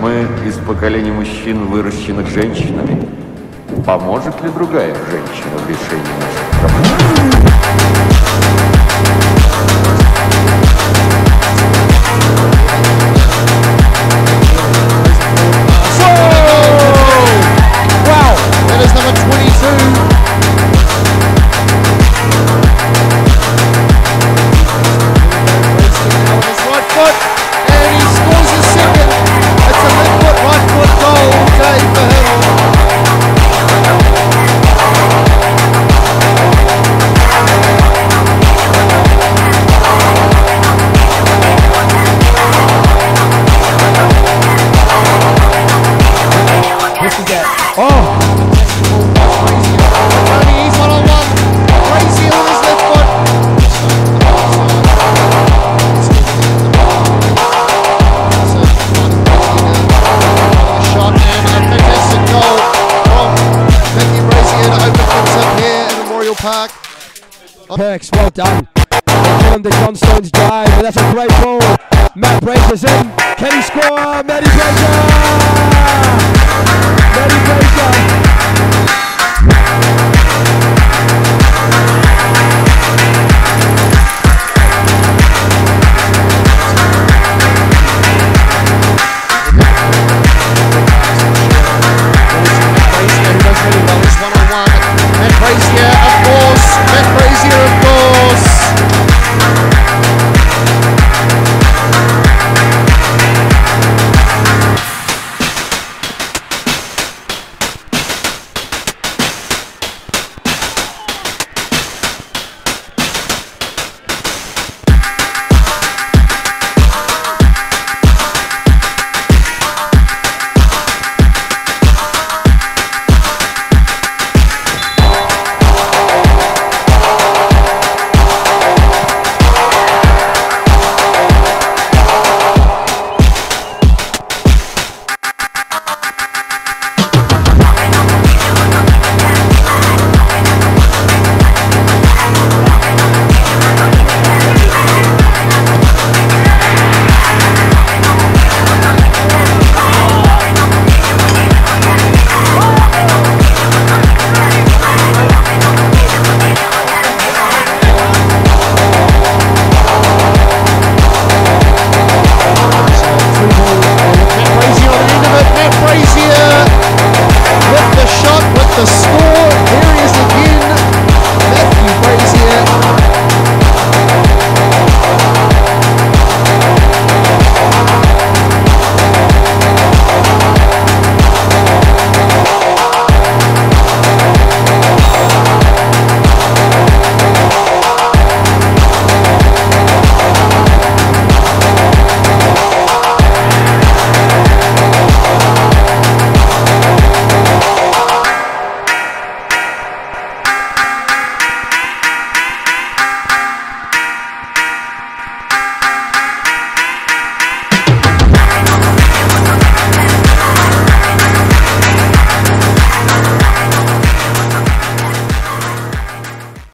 Мы из поколения мужчин, выращенных женщинами. Поможет ли другая женщина в решении наших проблем? Park. Perks, well done. On the Johnstones drive, but that's a great ball. Matt Brazier's in. Can he score? Matty Brazier! Matty Brazier!